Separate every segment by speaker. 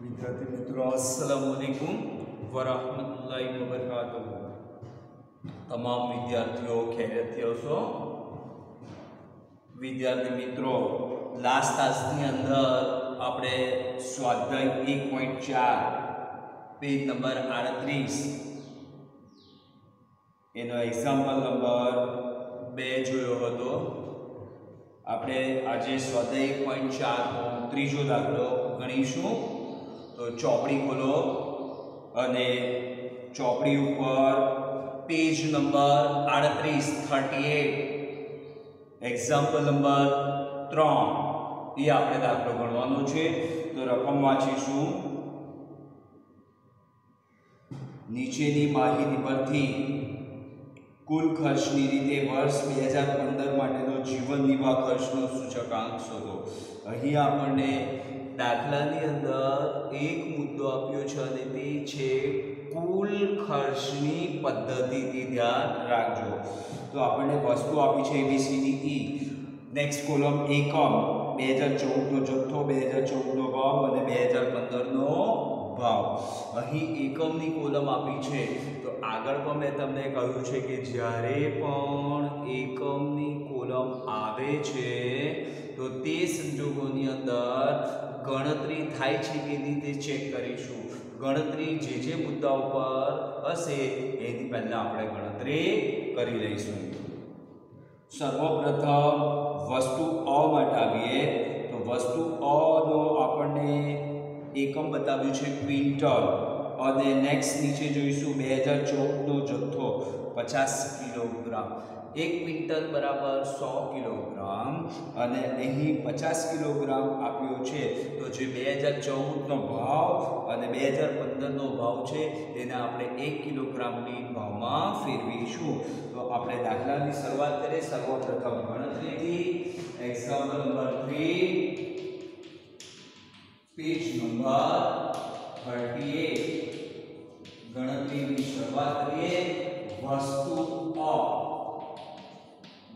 Speaker 1: વિદ્યાર્થી મિત્રો અસલામ વાલેકુમ વરહમતુલ્લાહિ વબરકાતુહુ. તમામ વિદ્યાર્થીઓ ખેરતીઓ છો? વિદ્યાર્થી મિત્રો લાસ્ટ તાસની અંદર આપણે સ્વાધ્યાય એક પોઈન્ટ ચાર પેજ નંબર આડત્રીસ. એનો એક્ઝામ્પલ નંબર બે જોયો હતો. આપણે આજે સ્વાધ્યાય એક પોઈન્ટ ચારનો ત્રીજો દાખલો ગણીશું. તો ચોપડી ખોલો અને ચોપડી ઉપર પેજ નંબર આડત્રીસ થર્ટી એટ એક્ઝામ્પલ નંબર ત્રણ. એ આપણે દાખલો ગણવાનો છે. તો રકમ વાંચીશું. નીચેની માહિતી પરથી કુલ ખર્ચની રીતે વર્ષ બે હજાર પંદર માટેનો જીવન નિર્વાહ ખર્ચનો સૂચકાંક શોધો. અહીં આપણને દાખલાની અંદર એક મુદ્દો આપ્યો છે અને તે છે કુલ ખર્ચની પદ્ધતિથી ધ્યાન રાખજો. તો આપણને વસ્તુ આપી છે એબીસીડી ઈ નેક્સ્ટ કોલમ એકમ. બે હજાર ચૌદનો જથ્થો, બે હજાર ચૌદનો ભાવ અને બે હજાર પંદરનો ભાવ. અહીં એકમની કોલમ આપી છે. તો આગળ પણ મેં તમને કહ્યું છે કે જ્યારે પણ એકમની કોલમ આવે છે, તો તે સંજોગોની અંદર ગણતરી થાય છે કે નહીં તે ચેક કરીશું. ગણતરી જે જે મુદ્દા ઉપર હશે, એની પહેલાં આપણે ગણતરી કરી લઈશું. સર્વપ્રથમ વસ્તુ અ માટે તો વસ્તુ અનો આપણને એકમ બતાવ્યું છે ક્વિન્ટલ. અને નેક્સ્ટ નીચે જોઈશું બે હજાર ચૌદનો જથ્થો, પચાસ કિલોગ્રામ. એક ક્વિન્ટલ બરાબર સો કિલોગ્રામ અને અહીં પચાસ કિલોગ્રામ આપ્યો છે. તો જે બે હજાર ચૌદનો ભાવ અને બે હજાર પંદરનો ભાવ છે તેને આપણે એક કિલોગ્રામની ભાવમાં ફેરવીશું. તો આપણે દાખલાની શરૂઆત કરીએ. સર્વપ્રથમ ગણતરીથી example number three page number thirty eight ગણતરીની શરૂઆત કરીએ. વસ્તુ અ.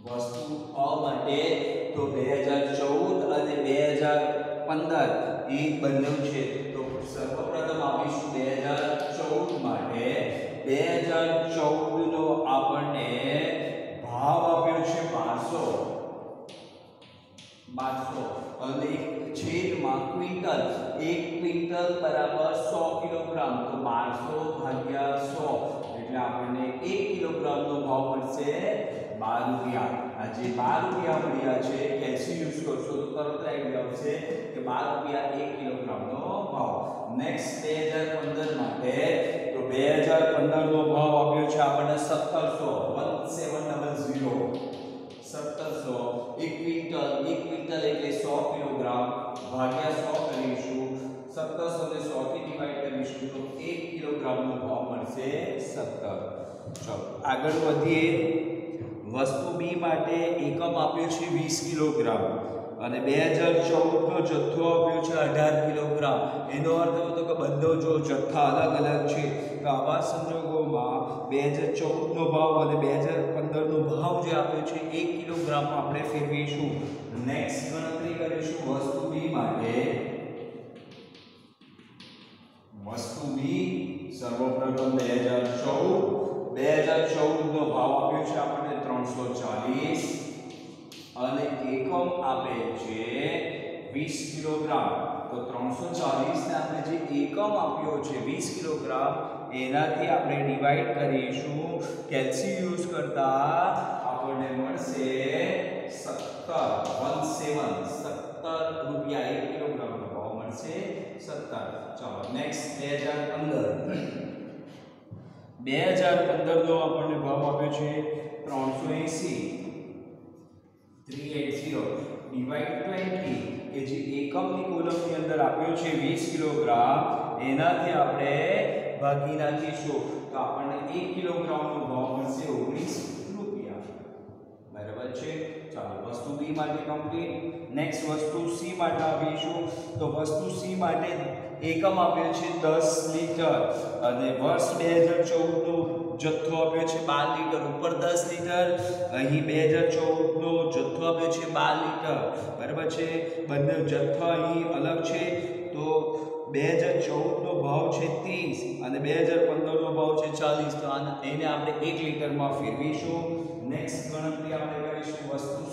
Speaker 1: વસ્તુ અ માટે તો બે હજાર ચૌદ અને બે હજાર પંદર એ બંને છે. તો સર્વપ્રથમ આપીશું બે હજાર ચૌદ માટે. બે નો ચૌદનો આપણને ભાવ આપ્યો છે 1200 1200 અને છેદમાં ક્વિન્ટલ એક ક્વિન્ટલ બરાબર સો કિલોગ્રામ તો બારસો ભાગ્યા સો એટલે આપણને એક કિલોગ્રામનો ભાવ મળશે બાર રૂપિયા. આ જે બાર રૂપિયા મળ્યા છે કેલ્સી યુઝ કરશો તો તરત આઈડિયા આવશે કે બાર રૂપિયા એક કિલોગ્રામનો ભાવ. નેક્સ્ટ બે હજાર પંદર માટે, તો બે હજાર પંદરનો ભાવ આપ્યો છે આપણને સત્તરસો, વન સેવન ડબલ ઝીરો. સત્તરસો ભાગ્યા સો કરીશું સત્તરસો ને સો થી ડિવાઈડ કરીશું તો એક કિલોગ્રામનો ભાવ મળશે સત્તર ચલો આગળ વધીએ વસ્તુ બી માટે એકમ આપ્યો છે વીસ કિલોગ્રામ અને બે હજાર ચૌદનો જથ્થો આપ્યો છે અઢાર કિલોગ્રામ. એનો અર્થ હતો કે બંને જો જથ્થા અલગ અલગ છે, તો આવા સંજોગોમાં બે હજાર ચૌદનો ભાવ અને બે હજાર પંદરનો ભાવ જે આપ્યો છે, એક કિલોગ્રામ આપણે ફેરવીશું. નેક્સ્ટ ગણતરી કરીશું વસ્તુ બી માટે. વસ્તુ બી સર્વપ્રથમ બે હજાર ચૌદ બે હજાર ચૌદનો ભાવ આપ્યો છે આપણને ત્રણસો ચાલીસ અને એકમ આપે છે વીસ કિલોગ્રામ. તો ત્રણસો ચાલીસને આપણે જે એકમ આપ્યો છે વીસ કિલોગ્રામ, એનાથી આપણે ડિવાઈડ કરીશું. કેલ્સી યુઝ કરતા આપણને મળશે સત્તર વન સેવન સત્તર રૂપિયા એક કિલોગ્રામનો ભાવ મળશે સત્તર. ચાલો નેક્સ્ટ બે હજાર પંદર. બે હજાર પંદરનો આપણને ભાવ આપ્યો છે ત્રણસો એંસી. Three eight zero divide twenty કે જે એકમની કોલમની અંદર આપ્યો છે વીસ કિલોગ્રામ, એનાથી આપણે ભાગી નાખીશું. તો આપણને એક કિલોગ્રામનો ભાવ મળશે ઓગણીસ રૂપિયા. બરાબર છે? ચાલો, વસ્તુ બી માટે કમ્પ્લીટ નેક્સ્ટ વસ્તુ સી માટે આપીશું તો વસ્તુ સી માટે એકમ આપ્યો છે દસ લીટર અને વર્ષ બે હજાર ચૌદનો જથ્થો આપ્યો છે બાર લીટર. ઉપર દસ લીટર, અહીં બે હજાર ચૌદનો જથ્થો આપ્યો છે બાર લીટર. બરાબર છે? બંને જથ્થો અહીં અલગ છે. તો બે હજાર ચૌદનો ભાવ છે ત્રીસ અને બે હજાર પંદરનો ભાવ છે ચાલીસ. તો આને એને આપણે એક લીટરમાં ફેરવીશું. નેક્સ્ટ ગણતરી આપણે કરીશું વસ્તુ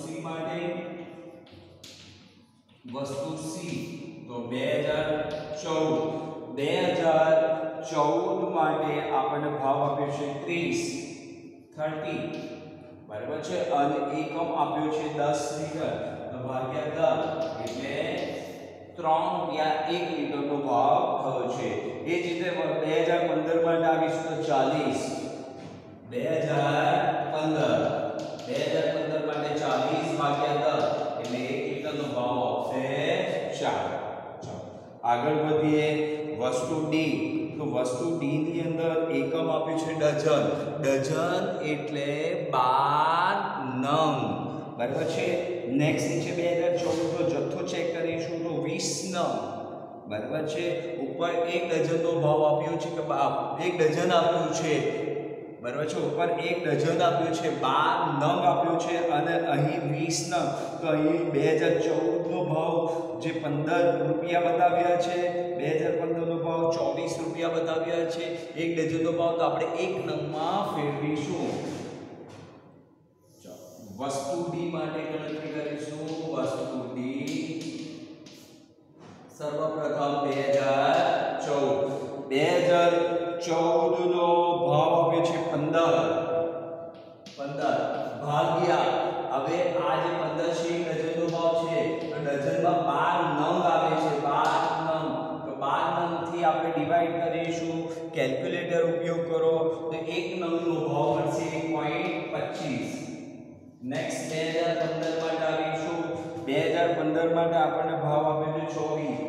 Speaker 1: વસ્તુ સી તો બે હજાર ચૌદ બે હજાર ચૌદ માટે આપણને ભાવ આપ્યો છે ત્રીસ થર્ટી બરાબર છે અને એકમ આપ્યો છે દસ લીટર તો ભાગ્યા દસ એટલે ત્રણ રૂપિયા એક લીટરનો ભાવ થયો છે એ જ રીતે બે હજાર પંદર માટે આવીશું તો ચાલીસ બે હજાર પંદર બે હજાર પંદર માટે ચાલીસ ભાગ્યા દસ એટલે લીટરનો ચાર આગળ વધીએ. વસ્તુ ડી તો વસ્તુ ડી ની અંદર એકમ આપ્યું છે ડઝન. ડઝન એટલે બાર નંગ. બરાબર છે? નેક્સ્ટ નીચે બે હજાર ચૌદનો જથ્થો ચેક કરીશું તો વીસ નંગ. બરાબર છે? ઉપર એક ડઝનનો ભાવ આપ્યો છે કે એક ડઝન આપ્યું છે. બરાબર છે? ઉપર એક ડઝન આપ્યું છે, બાર નંગ આપ્યું છે અને અહીં વીસ નંગ. તો અહીં બે હજાર ચૌદનો ભાવ જે પંદર રૂપિયા બતાવ્યા છે, બે હજાર પંદરનો ભાવ ચોવીસ રૂપિયા બતાવ્યા છે. એક ડઝનનો ભાવ તો આપણે એક નંગમાં ફેરવીશું. વસ્તુ ડી માટે ગણતરી કરીશું. વસ્તુ ડી સર્વપ્રથમ બે હજાર નેક્સ્ટ બે હજાર પંદર માટે આવીશું. બે હજાર પંદર માટે આપણને ભાવ છે ચોવીસ.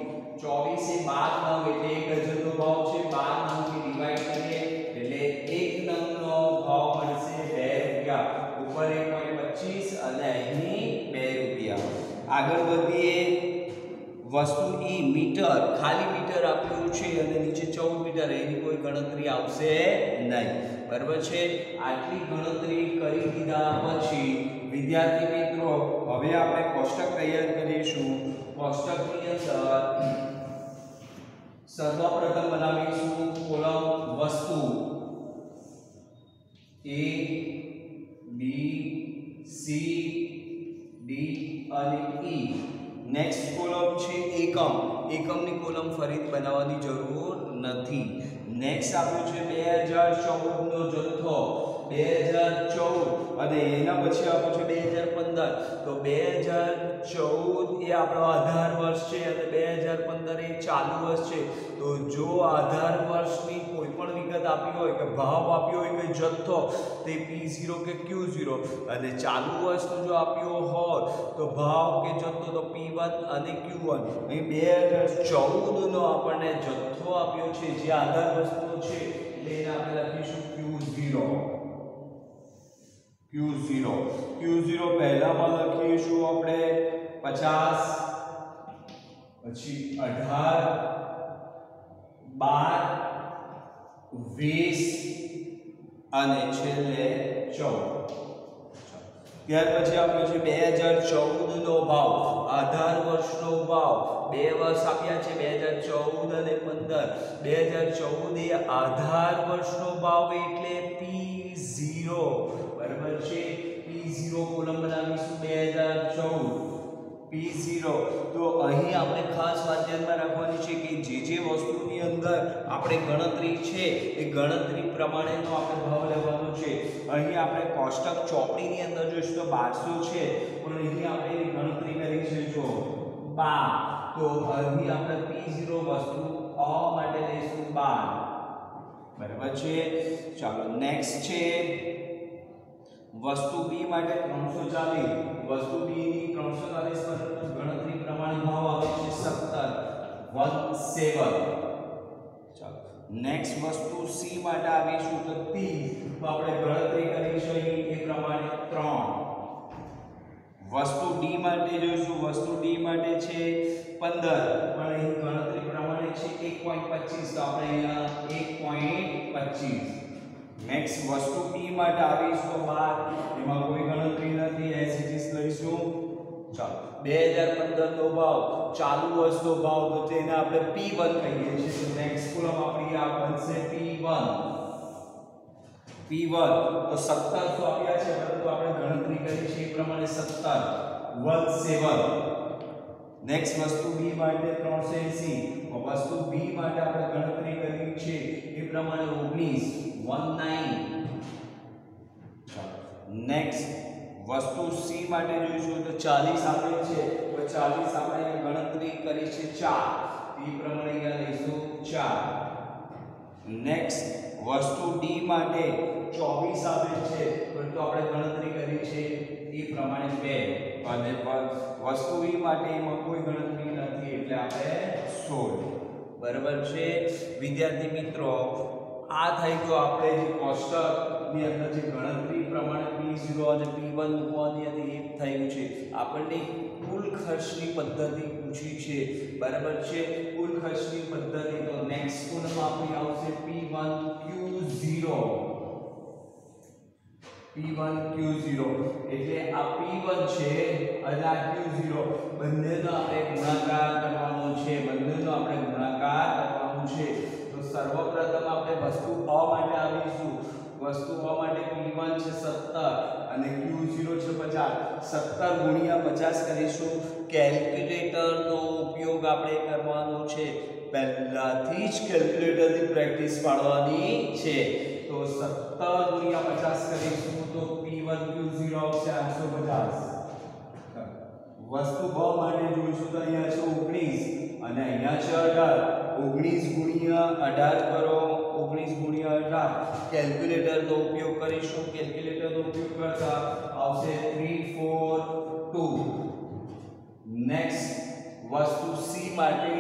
Speaker 1: ચોવીસ એ 12 નંગ એટલે એક ડઝનનો ભાવ છે. બાર નંગથી ડિવાઈડ કરીએ એટલે એક નંગનો ભાવ મળશે બે રૂપિયા. ઉપર એક પોઈન્ટ પચીસ અને અહીં બે રૂપિયા. આગળ વધીએ. વસ્તુ ઈ મીટર, ખાલી મીટર આપ્યું છે અને નીચે ચૌદ મીટર. એની કોઈ ગણતરી આવશે નહીં. બરાબર છે. આટલી ગણતરી કરી દીધા પછી, વિદ્યાર્થી મિત્રો, હવે આપણે કોષ્ટક તૈયાર કરીશું. કોષ્ટકની અંદર સર્વપ્રથમ બનાવીશું કોલમ વસ્તુ. એ, બી, સી, ડી અને ઈ. નેક્સ્ટ કોલમ છે એકમ. એકમની કોલમ ફરીથી બનાવવાની જરૂર નથી. નેક્સ્ટ આપ્યું છે બે હજાર ચૌદનો જથ્થો. બે હજાર ચૌદ. અને એના પછી આપો છે બે હજાર પંદર. તો બે હજાર ચૌદ એ આપણો આધાર વર્ષ છે અને બે હજાર પંદર એ ચાલુ વર્ષ છે. તો જો આધાર વર્ષની કોઈ પણ વિગત આપી હોય કે ભાવ આપ્યો હોય કે જથ્થો, તે પી ઝીરો કે ક્યુ ઝીરો અને ચાલુ વર્ષનું જો આપ્યો હોય તો ભાવ કે જથ્થો, તો પી વન અને ક્યુ વન અહીં બે હજાર ચૌદનો આપણને જથ્થો આપ્યો છે, જે આધાર વર્ષનો છે એટલે એને આપણે લખીશું Q zero Q zero Q zero પહેલામાં લખીશું આપણે પચાસ, પછી અઢાર, બાર, વીસ અને છેલ્લે ચૌદ. ત્યાર પછી આપ્યો છે બે હજાર ચૌદનો ભાવ. આધાર વર્ષનો ભાવ. બે વર્ષ આપ્યા છે બે હજાર ચૌદ અને પંદર. બે હજાર ચૌદ એ આધાર વર્ષનો ભાવ એટલે પી ઝીરો બરાબર છે? પી ઝીરો કોલમ બનાવીશું બે હજાર ચૌદ. પી ઝીરો તો અહીં આપણે ખાસ વાત ધ્યાનમાં રાખવાની છે કે જે જે વસ્તુની અંદર આપણે ગણતરી છે, એ ગણતરી પ્રમાણેનો આપણે ભાવ લેવાનો છે. અહીં આપણે કોષ્ટક ચોપડીની અંદર જોઈશું તો બારસો છે, પણ અહીં આપણે ગણતરી કરી છે જો બાર. તો અહીં આપણે P0 વસ્તુ અ માટે લઈશું બાર. બરાબર છે? ચાલો નેક્સ્ટ છે. વસ્તુ b માટે ત્રણસો ચાલીસ, વસ્તુ b ની ત્રણસો ચાલીસ પર ગણતરી પ્રમાણે ભાવ આવે છે સત્તર. One seven. ચાલો. નેક્સ્ટ વસ્તુ સી માટે આવીશું તો ત્રીસ તો આપણે ગણતરી કરીશું અહીં એ પ્રમાણે ત્રણ. વસ્તુ ડી માટે જોઈશું. વસ્તુ ડી માટે છે પંદર. પણ અહીં ગણતરી પ્રમાણે છે એક પોઈન્ટ પચીસ. તો આપણે અહીંયા એક પોઈન્ટ પચીસ. નેક્સ્ટ વસ્તુ p માટે આવી તો બાર. એમાં કોઈ ગણતરી નથી. ઇઝ લઈશું. ચાલો. બે હજાર પંદરનો ભાવ. ચાલુ વર્ષનો ભાવ તો તેને આપણે પી વન કહીએ છીએ. તો નેક્સ્ટ કોલમ આપણી આ બનશે પી વન પી વન તો સત્તરસો આપ્યા છે, પરંતુ આપણે ગણતરી કરી છે એ પ્રમાણે સત્તર. વન સેવન નેક્સ્ટ વસ્તુ બી માટે ત્રણસો એસી. વસ્તુ બી માટે આપણે ગણતરી કરી છે એ પ્રમાણે ઓગણીસ. વન નાઇન નેક્સ્ટ વસ્તુ સી માટે જોઈશું તો ચાલીસ આપેલ છે. તો ચાલીસ આપણે ગણતરી કરી છે 4 એ પ્રમાણે અહીંયા લઈશું 4 નેક્સ્ટ વસ્તુ ડી માટે ચોવીસ આપેલ છે. પરંતુ આપણે ગણતરી કરી છે એ પ્રમાણે બે. અને વસ્તુ ઈ માટે એમાં કોઈ ગણતરી નથી, એટલે આપણે સોળ. બરાબર છે? વિદ્યાર્થી મિત્રો આ થઈ ગયો આપણે જે કોષ્ટકની અંદર જે ગણતરી પ્રમાણે P0 અને P1 મૂકવાની હતી એ થયું છે. આપણને કુલ ખર્ચની પદ્ધતિ પૂછી છે. બરાબર છે? કુલ ખર્ચની પદ્ધતિ તો નેક્સ્ટ કોલમ આપણી આવશે P1 Q0 P1 Q0 એટલે આ P1 છે અને આ Q0 બંનેનો આપણે ગુણાકાર કરવાનો છે. બંનેનો આપણે ગુણાકાર કરવાનો છે. સર્વપ્રથમ આપણે વસ્તુ અ માટે આવીશું. વસ્તુ અ માટે P1 છે 17 અને Q0 છે 50 17 ગુણ્યા 50 કરીશું. કેલ્ક્યુલેટરનો ઉપયોગ આપણે કરવાનો છે. પહેલાથી જ કેલ્ક્યુલેટરની પ્રેક્ટિસ પાડવાની છે. તો 17 ગુણ્યા 50 કરીશું તો P1 Q0 આવશે 850 વસ્તુ બ માટે જોઈશું તો અહીંયા છે 19 અને અહીંયા છે 18 19 18 કરો 19 ગુણ્યા 18 કેલ્ક્યુલેટરનો ઉપયોગ કરીશું. કેલ્ક્યુલેટરનો ઉપયોગ કરતા આવશે 342 નેક્સ્ટ વસ્તુ સી માટે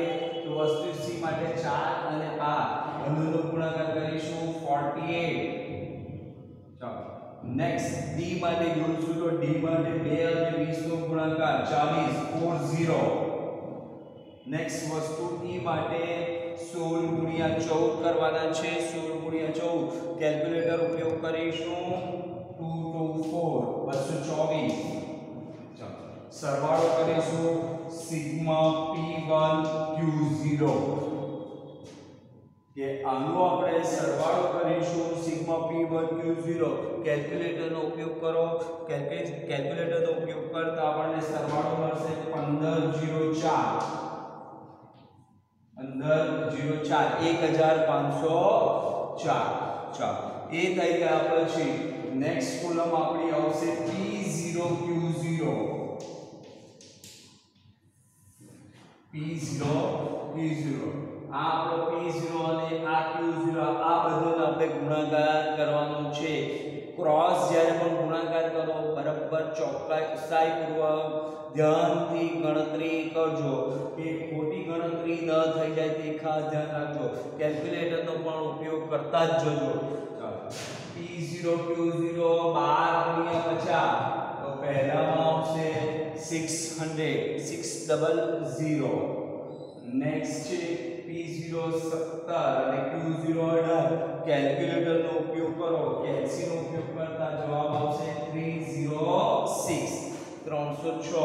Speaker 1: તો વસ્તુ સી માટે ચાર અને આ બંનેનો ગુણાકાર કરીશું 48 ચાલો. નેક્સ્ટ ડી માટે જોઈશું તો ડી માટે બે અને વીસનો ગુણાકાર ચાલીસ ફોર ઝીરો નેક્સ્ટ વસ્તુ ઈ માટે 16 ગુણ્યા 14 કરવાના છે. 16 ગુણ્યા 14 કેલ્ક્યુલેટર ઉપયોગ કરીશું. 224 224 ચોવીસ. સરવાળો કરીશું. સિગ્મા p1 q0 કે આનો આપણે સરવાળો કરીશું. સિગ્મા p1 q0 કેલ્ક્યુલેટરનો ઉપયોગ કરો. કેલ્ક્યુલેટ કેલ્ક્યુલેટરનો ઉપયોગ કરતા આપણને સરવાળો મળશે 1504 અંદર 04 1504 ચાલો, એ થઈ ગયા પછી નેક્સ્ટ કોલમ આપણી આવશે p0 q0 p0 q0 આ આપણો p0 અને આ q0 આ બધાનો આપણે ગુણાકાર કરવાનો છે. ક્રોસ જ્યારે પણ ગુણાકાર કરો, બરાબર ચોકસાઈપૂર્વક ધ્યાનથી ગણતરી કરજો. કે ખોટી ગણતરી ન થઈ જાય તે ખાસ ધ્યાન રાખજો. કેલ્ક્યુલેટરનો પણ ઉપયોગ કરતા જ જજો. ચાલો. P0 q0 12 ગુણ્યા 50 તો પહેલામાં આવશે 600 600 નેક્સ્ટ છે p0 17 અને q0 18 કેલ્ક્યુલેટરનો ઉપયોગ કરો. કેલ્સી નો ઉપયોગ કરતા જવાબ આવશે 306 306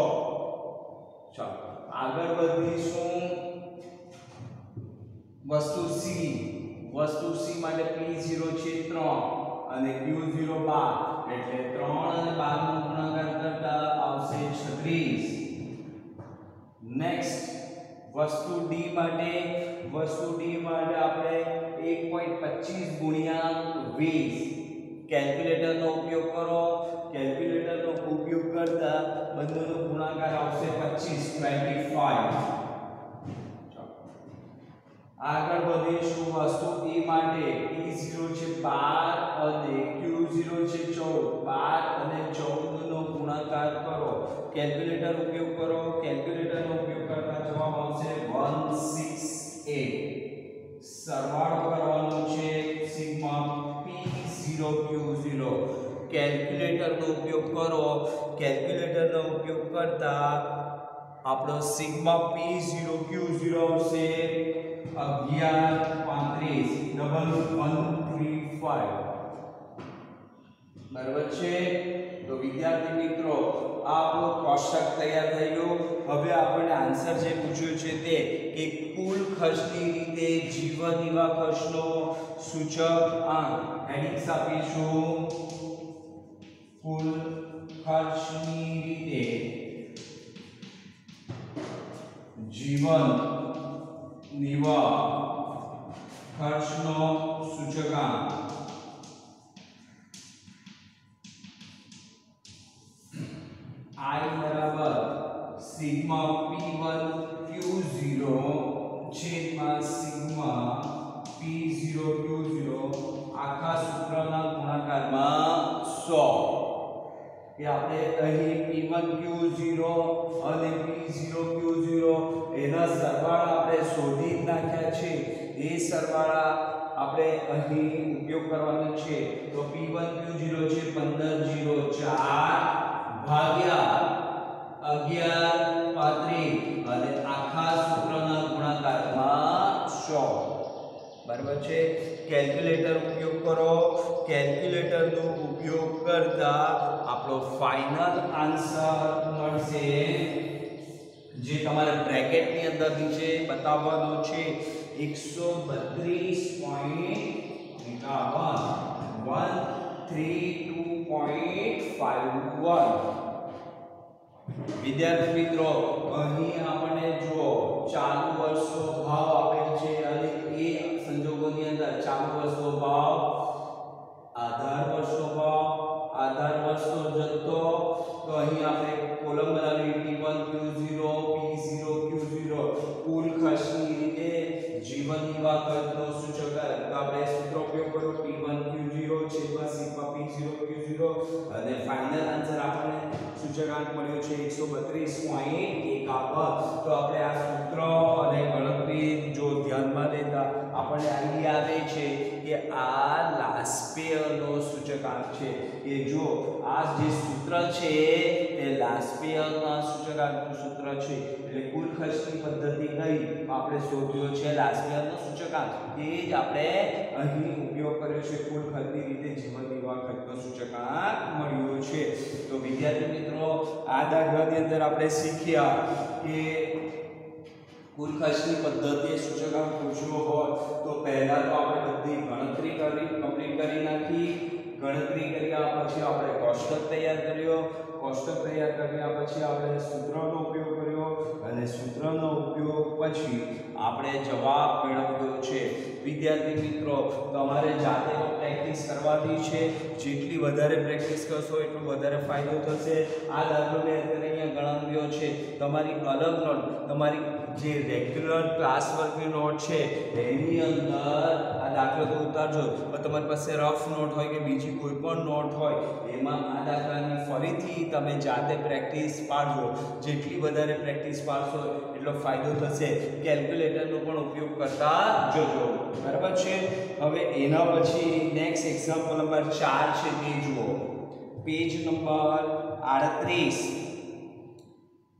Speaker 1: ચાલો, આગળ વધીશું વસ્તુ C. વસ્તુ C માટે p0 છે 3 અને q0 12 એટલે 3 અને 12 નો ગુણાકાર કરતા આવશે 36 નેક્સ્ટ વસ્તુ D માટે, વસ્તુ D માટે આપણે 1.25 ગુણ્યા 20 કેલ્ક્યુલેટરનો ઉપયોગ કરો. કેલ્ક્યુલેટરનો ઉપયોગ કરતા બંનેનો ગુણાકાર આવશે 25 25 આગળ વધીશું વસ્તુ E માટે. E0 છે 12 અને Q0 છે 14 12 અને 14 નો ગુણાકાર કરો કેલ્ક્યુલેટર ઉપયોગ કરો કેલ્ક્યુલેટરનો ઉપયોગ કરતા જવાબ આવશે 168 સરવાળો કરવાનો છે સિગ્મા P0 Q0 કેલ્ક્યુલેટરનો ઉપયોગ કરો કેલ્ક્યુલેટરનો ઉપયોગ કરતા આપણો સિગ્મા P0 Q0 આવશે અગિયાર પાંત્રીસ ડબલ વન થ્રી ફાઈવ બરાબર છે? તો વિદ્યાર્થી મિત્રો, આ આપણો કોષ્ટક તૈયાર થઈ ગયો. હવે આપણને આન્સર જે પૂછ્યું છે તે કે કુલ ખર્ચની રીતે જીવન નિર્વાહ ખર્ચનો સૂચક આંક હેડિંગ્સ આપીશું. કુલ ખર્ચની રીતે જીવન નિર્વાહ ખર્ચનો સૂચકાંક I બરાબર સિગ્મા P1 Q0 છેદમાં સિગ્મા P0 Q0 આખા સૂત્રના ગુણાકારમાં 100 કે આપણે અહીં P1 Q0 અને P0 Q0 એના સરવાળા આપણે શોધી નાખ્યા છે. એ સરવાળા આપણે અહીં ઉપયોગ કરવાનો છે. તો P1 Q0 છે 1504 ભાગ્યા અગિયાર પાંત્રીસ અને આખા સૂત્રના ગુણાકારમાં સો. બરાબર છે? કેલ્ક્યુલેટર ઉપયોગ કરો. કેલ્ક્યુલેટરનો ઉપયોગ કરતા આપણો ફાઇનલ આન્સર મળશે. જે તમારે બ્રેકેટની અંદરથી છે, બતાવવાનો છે. એકસો બત્રીસ point one three two point five one વિદ્યાર્થી મિત્રો, અહીં આપણે જો ચાલુ વર્ષનો ભાવ આપેલ છે અને એ સંજોગોની અંદર ચાલુ વર્ષનો ભાવ, આધાર વર્ષનો ભાવ, આધાર વર્ષનો જથ્થો, તો અહીં આપણે કોલમ બનાવી અને ફાઇનલ આન્સર આપણને સૂચકાંક મળ્યો છે 132.51 તો આપણે આ સૂત્ર અને ગણતરી જો ધ્યાનમાં લેતા આપણને આઈડિયા આવે છે કે આ લાસ્પેયરનો સૂચકાંક છે. કે જો આ જે સૂત્ર છે, એ લાસ્પેયરના સૂચકાંકનું સૂત્ર છે. એટલે કુલ ખર્ચની પદ્ધતિ કઈ આપણે શોધ્યો છે લાસ્પેયરનો સૂચકાંક એ જ આપણે અહીં ઉપયોગ કર્યો છે કુલ ખર્ચની રીતે જીવન નિર્વાહ ખર્ચનો સૂચકાંક મળ્યો છે. તો વિદ્યાર્થી મિત્રો, આ દાખલાની અંદર આપણે શીખ્યા કે કુલ ખર્ચની પદ્ધતિએ સૂચકાંક પૂછ્યો હોય, તો પહેલા તો આપણે બધી ગણતરી કરી કમ્પ્લીટ કરી નાખી. ગણતરી કર્યા પછી આપણે કોષ્ટક તૈયાર કર્યો. કોષ્ટક તૈયાર કર્યા પછી આપણે સૂત્રનો ઉપયોગ કર્યો અને સૂત્રનો ઉપયોગ પછી આપણે જવાબ મેળવ્યો છે. વિદ્યાર્થી મિત્રો, તમારે જાતે પ્રેક્ટિસ કરવાની છે. જેટલી વધારે પ્રેક્ટિસ કરશો, એટલું વધારે ફાયદો થશે. આ દાખલો મેં અત્યારે અહીંયા ગણાવ્યો છે. તમારી અલગ નોટ તમારી જે રેગ્યુલર ક્લાસ વર્કની નોટ છે, એની અંદર આ દાખલો તો ઉતારજો. પણ તમારી પાસે રફ નોટ હોય કે બીજી કોઈ પણ નોટ હોય, એમાં આ દાખલાની ફરીથી તમે જાતે પ્રેક્ટિસ પાડજો. જેટલી વધારે પ્રેક્ટિસ પાડશો, એટલો ફાયદો થશે. કેલ્ક્યુલેટરનો પણ ઉપયોગ કરતા જોજો. બરાબર છે? હવે એના પછી નેક્સ્ટ એક્ઝામ્પલ નંબર ચાર છે તે જુઓ પેજ નંબર આડત્રીસ.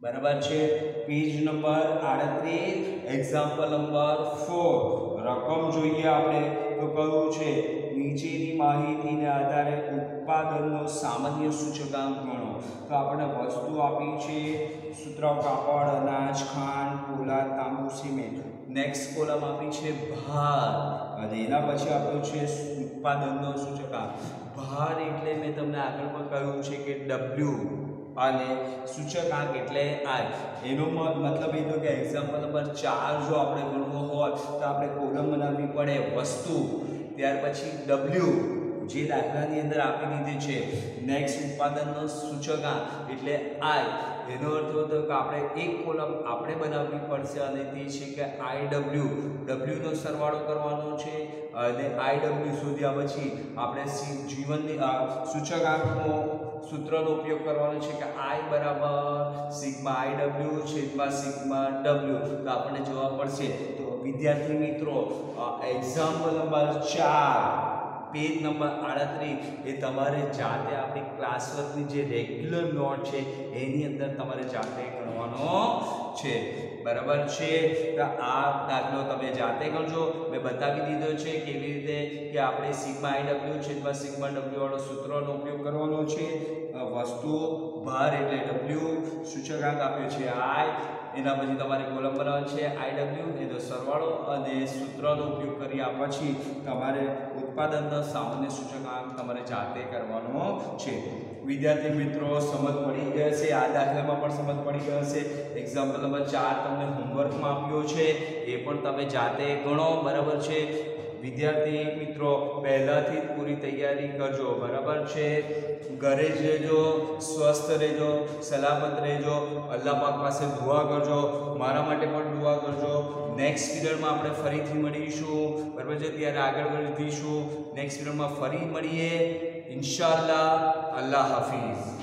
Speaker 1: બરાબર છે? પેજ નંબર આડત્રીસ. એક્ઝામ્પલ નંબર ફોર રકમ જોઈએ આપણે. તો કયું છે? નીચેની માહિતીને આધારે ઉત્પાદનનો સામાન્ય સૂચકાંક ગણો. તો આપણને વસ્તુ આપી છે સૂત્ર, કાપડ, અનાજ, ખાંડ પોલાદ તાંબુ, સિમેન્ટ. નેક્સ્ટ કોલમ આપી છે ભાર. અને એના પછી આપ્યું છે ઉત્પાદનનો સૂચકાંક ભાર એટલે મેં તમને આગળ પણ કહ્યું છે કે ડબલ્યુ અને સૂચકાંક એટલે આર એનો મતલબ એ તો કે એક્ઝામ્પલ નંબર ચાર જો આપણે ગણવો હોય, તો આપણે કોલમ બનાવવી પડે વસ્તુ. ત્યાર પછી ડબલ્યુ જે દાખલાની અંદર આપી દીધી છે. નેક્સ્ટ ઉત્પાદનનો સૂચકાંક એટલે આઈ એનો અર્થ હતો કે આપણે એક કોલમ આપણે બનાવવી પડશે અને તે છે કે આઈ ડબલ્યુ ડબલ્યુનો સરવાળો કરવાનો છે અને આઈ ડબલ્યુ શોધ્યા પછી આપણે જીવનની સૂચકાંકનો સૂત્રનો ઉપયોગ કરવાનો છે કે આઈ બરાબર સિગ્મા આઈ ડબલ્યુ છેદમાં સિગ્મા ડબલ્યુ તો આપણને જવાબ પડશે તો વિદ્યાર્થી મિત્રો એક્ઝામ્પલ નંબર ચાર પેજ નંબર આડત્રીસ, એ તમારે જાતે આપણી ક્લાસવર્કની જે રેગ્યુલર નોટ છે, એની અંદર તમારે જાતે ગણવાનો છે. બરાબર છે? તો આ દાખલો તમે જાતે ગણજો મેં બતાવી દીધો છે કેવી રીતે કે આપણે સિગ્મા આઈ ડબલ્યુ છેદમાં સિગ્મા ડબલ્યુ વાળો સૂત્રનો ઉપયોગ કરવાનો છે. વસ્તુઓ ભાર એટલે ડબલ્યુ સૂચકાંક આપ્યો છે આઈ. એના પછી તમારે કોલમ બનાવવાનું છે આઈ ડબલ્યુ. એનો સરવાળો અને સૂત્રનો ઉપયોગ કર્યા પછી તમારે ઉત્પાદનનો સામાન્ય સૂચકાંક તમારે જાતે કરવાનો છે. વિદ્યાર્થી મિત્રો, સમજ આ દાખલામાં પણ સમજ પડી ગયો હશે. એક્ઝામ્પલ નંબર ચાર તમને હોમવર્કમાં આપ્યો છે. એ પણ તમે જાતે ગણો, બરાબર છે? વિદ્યાર્થી મિત્રો, પહેલાંથી જ પૂરી તૈયારી કરજો, બરાબર છે? ઘરે જ રહેજો, સ્વસ્થ રહેજો, સલામત રહેજો, અલ્લાહ પાક પાસે દુઆ કરજો, મારા માટે પણ દુઆ કરજો. નેક્સ્ટ પીરિયડમાં આપણે ફરીથી મળીશું, બરાબર છે? ત્યારે આગળ વધીશું. નેક્સ્ટ પીરિયડમાં ફરી મળીએ. ઇન્શાલ્લાહ અલ્લાહ હાફિઝ.